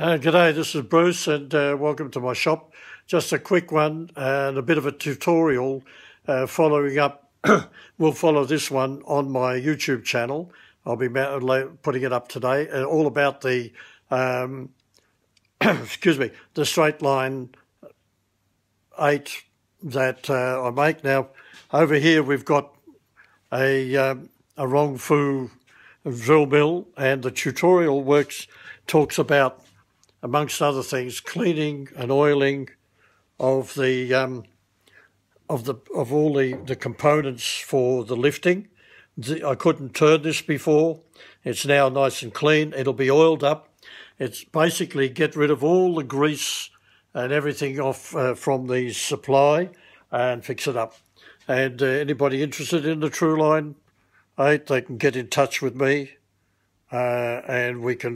Uh, g'day, this is Bruce and uh, welcome to my shop. Just a quick one and a bit of a tutorial uh, following up. we'll follow this one on my YouTube channel. I'll be putting it up today. Uh, all about the, um, excuse me, the straight line 8 that uh, I make. Now, over here we've got a, um, a Rong Fu drill mill and the tutorial works talks about amongst other things, cleaning and oiling of the um, of the of all the, the components for the lifting. I couldn't turn this before. It's now nice and clean. It'll be oiled up. It's basically get rid of all the grease and everything off uh, from the supply and fix it up. And uh, anybody interested in the Truline 8, they can get in touch with me uh, and we can